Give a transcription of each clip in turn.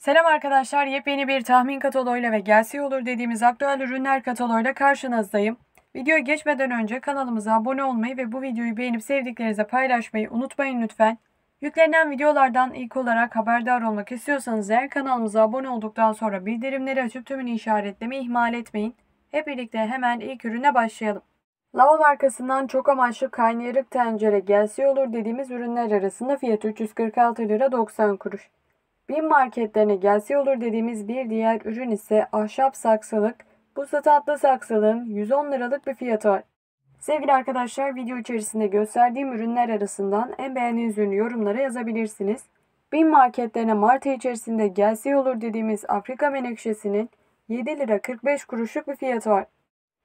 Selam arkadaşlar, yepyeni bir tahmin kataloğuyla ve gelse olur dediğimiz aktüel ürünler kataloğuyla karşınızdayım. Videoya geçmeden önce kanalımıza abone olmayı ve bu videoyu beğenip sevdiklerinize paylaşmayı unutmayın lütfen. Yüklenen videolardan ilk olarak haberdar olmak istiyorsanız eğer kanalımıza abone olduktan sonra bildirimleri açıp tümünü işaretlemeyi ihmal etmeyin. Hep birlikte hemen ilk ürüne başlayalım. Lava markasından çok amaçlı kaynayarak tencere gelse olur dediğimiz ürünler arasında fiyatı 346 lira 90 kuruş. Bin marketlerine gelse olur dediğimiz bir diğer ürün ise ahşap saksılık. Bu tatlı saksılığın 110 liralık bir fiyatı var. Sevgili arkadaşlar video içerisinde gösterdiğim ürünler arasından en beğendiğiniz ürünü yorumlara yazabilirsiniz. Bin marketlerine Mart ayı içerisinde gelse olur dediğimiz Afrika menekşesinin 7 lira 45 kuruşluk bir fiyatı var.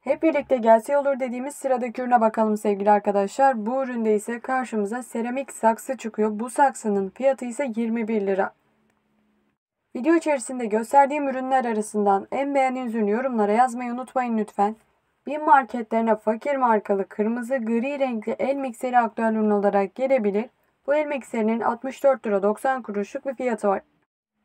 Hep birlikte gelse olur dediğimiz sıradaki ürüne bakalım sevgili arkadaşlar. Bu üründe ise karşımıza seramik saksı çıkıyor. Bu saksının fiyatı ise 21 lira. Video içerisinde gösterdiğim ürünler arasından en beğendiğiniz ürünü yorumlara yazmayı unutmayın lütfen. Bir marketlerine fakir markalı kırmızı gri renkli el mikseri aktüel ürün olarak gelebilir. Bu el mikserinin 64 lira 90 kuruşluk bir fiyatı var.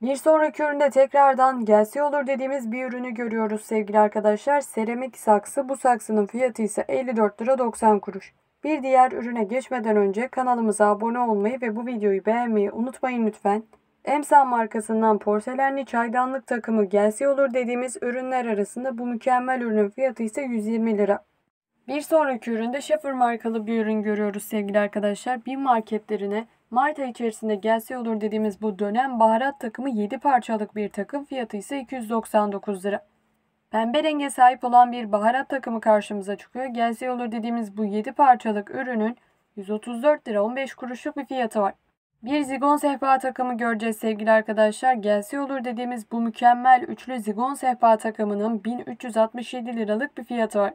Bir sonraki üründe tekrardan gelse olur dediğimiz bir ürünü görüyoruz sevgili arkadaşlar. Seramik saksı bu saksının fiyatı ise 54 lira 90 kuruş. Bir diğer ürüne geçmeden önce kanalımıza abone olmayı ve bu videoyu beğenmeyi unutmayın lütfen. Emsa markasından porselenli çaydanlık takımı gelse olur dediğimiz ürünler arasında bu mükemmel ürünün fiyatı ise 120 lira. Bir sonraki üründe Schaefer markalı bir ürün görüyoruz sevgili arkadaşlar. Bir marketlerine Mart ayı içerisinde gelse olur dediğimiz bu dönem baharat takımı 7 parçalık bir takım fiyatı ise 299 lira. Pembe renge sahip olan bir baharat takımı karşımıza çıkıyor. Gelse olur dediğimiz bu 7 parçalık ürünün 134 lira 15 kuruşluk bir fiyatı var. Bir zigon sehpa takımı göreceğiz sevgili arkadaşlar. Gelse olur dediğimiz bu mükemmel üçlü zigon sehpa takımının 1367 liralık bir fiyatı var.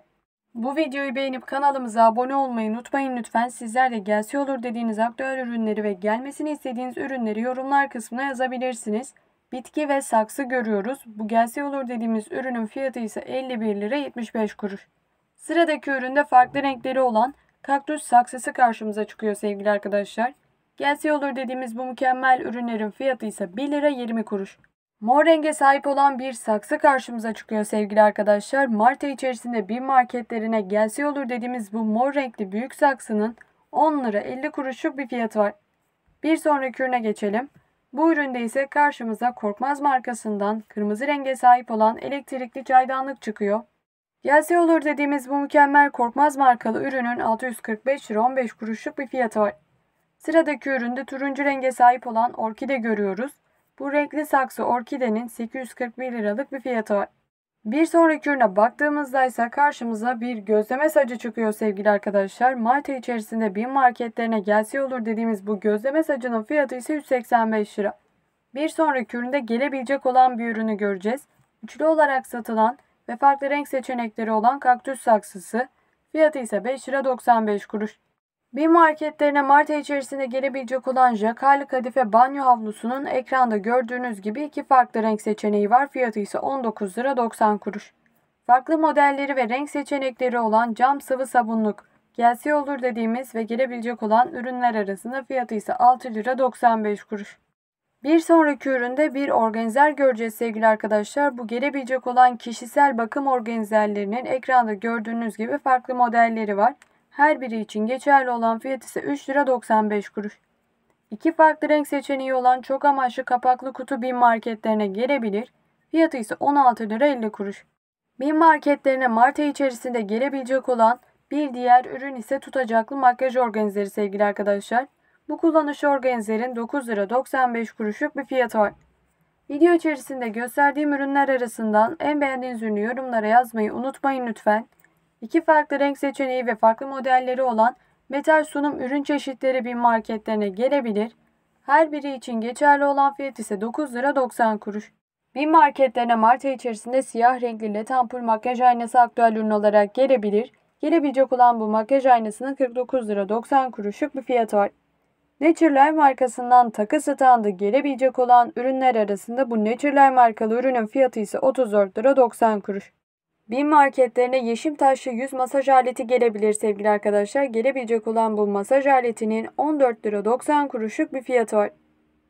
Bu videoyu beğenip kanalımıza abone olmayı unutmayın lütfen. Sizler de gelse olur dediğiniz aktüel ürünleri ve gelmesini istediğiniz ürünleri yorumlar kısmına yazabilirsiniz. Bitki ve saksı görüyoruz. Bu gelse olur dediğimiz ürünün fiyatı ise 51 lira 75 kuruş. Sıradaki üründe farklı renkleri olan kaktüs saksısı karşımıza çıkıyor sevgili arkadaşlar. Gelse olur dediğimiz bu mükemmel ürünlerin fiyatı ise 1 lira 20 kuruş. Mor renge sahip olan bir saksı karşımıza çıkıyor sevgili arkadaşlar. Mart içerisinde bir marketlerine gelse olur dediğimiz bu mor renkli büyük saksının 10 lira 50 kuruşluk bir fiyatı var. Bir sonraki ürüne geçelim. Bu üründe ise karşımıza Korkmaz markasından kırmızı renge sahip olan elektrikli çaydanlık çıkıyor. Gelse olur dediğimiz bu mükemmel Korkmaz markalı ürünün 645 lira 15 kuruşluk bir fiyatı var. Sıradaki üründe turuncu renge sahip olan orkide görüyoruz. Bu renkli saksı orkidenin 841 liralık bir fiyatı var. Bir sonraki ürüne baktığımızda ise karşımıza bir gözleme sacı çıkıyor sevgili arkadaşlar. Mart ayı içerisinde bin marketlerine gelse olur dediğimiz bu gözleme sacının fiyatı ise 185 lira. Bir sonraki üründe gelebilecek olan bir ürünü göreceğiz. Üçlü olarak satılan ve farklı renk seçenekleri olan kaktüs saksısı. Fiyatı ise 5 lira 95 kuruş. Bir marketlerine Mart ayı içerisinde gelebilecek olan Jacquard kadife banyo havlusunun ekranda gördüğünüz gibi iki farklı renk seçeneği var. Fiyatı ise 19 lira 90 kuruş. Farklı modelleri ve renk seçenekleri olan cam sıvı sabunluk gelse olur dediğimiz ve gelebilecek olan ürünler arasında fiyatı ise 6 lira 95 kuruş. Bir sonraki üründe bir organizer göreceğiz sevgili arkadaşlar. Bu gelebilecek olan kişisel bakım organizerlerinin ekranda gördüğünüz gibi farklı modelleri var. Her biri için geçerli olan fiyat ise 3 lira 95 kuruş. İki farklı renk seçeneği olan çok amaçlı kapaklı kutu bin marketlerine gelebilir. Fiyatı ise 16 lira 50 kuruş. Bin marketlerine Mart ayı içerisinde gelebilecek olan bir diğer ürün ise tutacaklı makyaj organizeri sevgili arkadaşlar. Bu kullanışlı organizerin 9 lira 95 kuruşluk bir fiyatı var. Video içerisinde gösterdiğim ürünler arasından en beğendiğiniz ürünü yorumlara yazmayı unutmayın lütfen. İki farklı renk seçeneği ve farklı modelleri olan metal sunum ürün çeşitleri bin marketlerine gelebilir. Her biri için geçerli olan fiyat ise 9 lira 90 kuruş. Bin marketlerine Mart ayı içerisinde siyah renkli led ampul makyaj aynası aktüel ürün olarak gelebilir. Gelebilecek olan bu makyaj aynasının 49 lira 90 kuruşluk bir fiyatı var. Naturelife markasından takı standı gelebilecek olan ürünler arasında bu Naturelife markalı ürünün fiyatı ise 34 lira 90 kuruş. Bin marketlerine yeşim taşlı yüz masaj aleti gelebilir sevgili arkadaşlar. Gelebilecek olan bu masaj aletinin 14 lira 90 kuruşluk bir fiyatı var.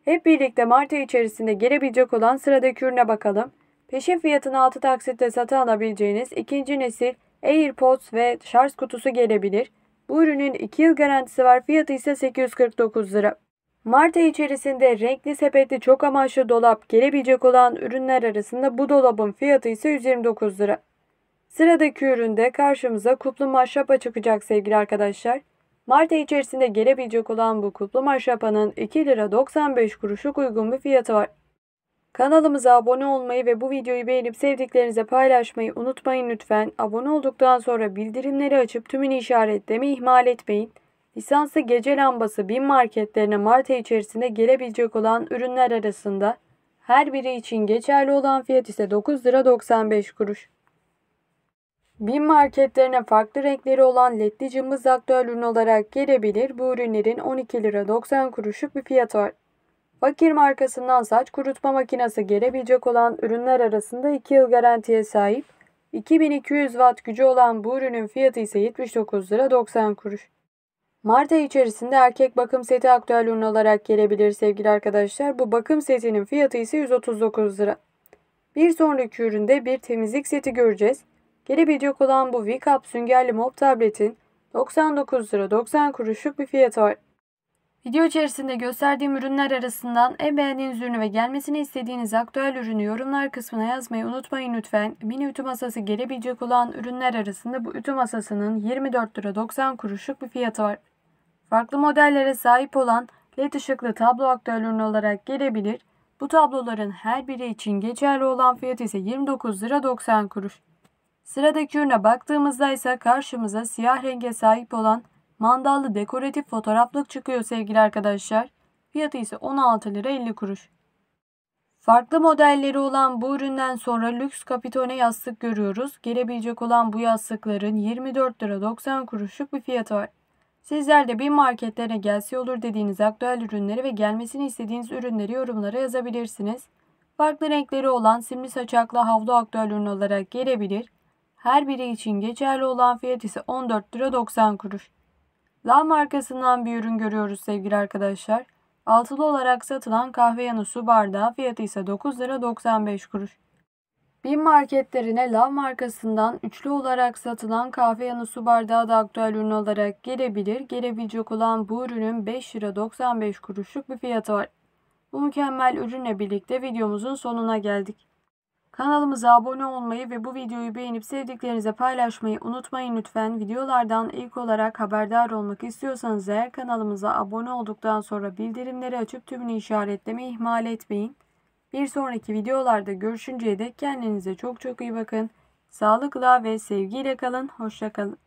Hep birlikte Mart ayı içerisinde gelebilecek olan sıradaki ürüne bakalım. Peşin fiyatına 6 taksitle satın alabileceğiniz ikinci nesil AirPods ve şarj kutusu gelebilir. Bu ürünün 2 yıl garantisi var. Fiyatı ise 849 lira. Mart ayı içerisinde renkli sepetli çok amaçlı dolap gelebilecek olan ürünler arasında bu dolabın fiyatı ise 129 lira. Sıradaki üründe karşımıza kuplu maşrapa çıkacak sevgili arkadaşlar. Mart ayı içerisinde gelebilecek olan bu kuplu maşrapanın 2 lira 95 kuruşluk uygun bir fiyatı var. Kanalımıza abone olmayı ve bu videoyu beğenip sevdiklerinize paylaşmayı unutmayın lütfen. Abone olduktan sonra bildirimleri açıp tümünü işaretlemeyi ihmal etmeyin. Lisanslı gece lambası bin marketlerine Mart ayı içerisinde gelebilecek olan ürünler arasında her biri için geçerli olan fiyat ise 9 lira 95 kuruş. Bin marketlerine farklı renkleri olan ledli cımbız aktüel ürün olarak gelebilir. Bu ürünlerin 12 lira 90 kuruşluk bir fiyatı var. Fakir markasından saç kurutma makinesi gelebilecek olan ürünler arasında 2 yıl garantiye sahip. 2200 watt gücü olan bu ürünün fiyatı ise 79 lira 90 kuruş. Mart ayı içerisinde erkek bakım seti aktüel ürün olarak gelebilir sevgili arkadaşlar. Bu bakım setinin fiyatı ise 139 lira. Bir sonraki üründe bir temizlik seti göreceğiz. Gelebilecek olan bu Wicap süngerli mop tabletin 99 lira 90 kuruşluk bir fiyatı var. Video içerisinde gösterdiğim ürünler arasından en beğendiğiniz ürünü ve gelmesini istediğiniz aktüel ürünü yorumlar kısmına yazmayı unutmayın lütfen. Mini ütü masası gelebilecek olan ürünler arasında bu ütü masasının 24 lira 90 kuruşluk bir fiyatı var. Farklı modellere sahip olan led ışıklı tablo aktüel ürün olarak gelebilir. Bu tabloların her biri için geçerli olan fiyatı ise 29 lira 90 kuruş. Sıradaki ürüne baktığımızda ise karşımıza siyah renge sahip olan mandallı dekoratif fotoğraflık çıkıyor sevgili arkadaşlar. Fiyatı ise 16 lira 50 kuruş. Farklı modelleri olan bu üründen sonra lüks kapitone yastık görüyoruz. Gelebilecek olan bu yastıkların 24 lira 90 kuruşluk bir fiyatı var. Sizler de bir marketlere gelse olur dediğiniz aktüel ürünleri ve gelmesini istediğiniz ürünleri yorumlara yazabilirsiniz. Farklı renkleri olan simli saçaklı havlu aktüel ürün olarak gelebilir. Her biri için geçerli olan fiyat ise 14 lira 90 kuruş. La markasından bir ürün görüyoruz sevgili arkadaşlar. Altılı olarak satılan kahve yanı su bardağı fiyatı ise 9 lira 95 kuruş. Bin marketlerine Lav markasından üçlü olarak satılan kahve yanı su bardağı da aktüel ürün olarak gelebilir. Gelebilecek olan bu ürünün 5 lira 95 kuruşluk bir fiyatı var. Bu mükemmel ürünle birlikte videomuzun sonuna geldik. Kanalımıza abone olmayı ve bu videoyu beğenip sevdiklerinize paylaşmayı unutmayın lütfen. Videolardan ilk olarak haberdar olmak istiyorsanız eğer kanalımıza abone olduktan sonra bildirimleri açıp tümünü işaretlemeyi ihmal etmeyin. Bir sonraki videolarda görüşünceye dek kendinize çok çok iyi bakın. Sağlıkla ve sevgiyle kalın. Hoşçakalın.